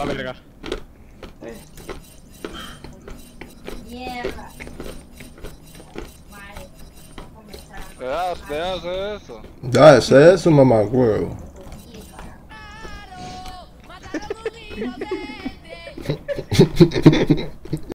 lá verga. Mierda. Vale. Vamos começar comenzar. Pedazo, pedazo de eso.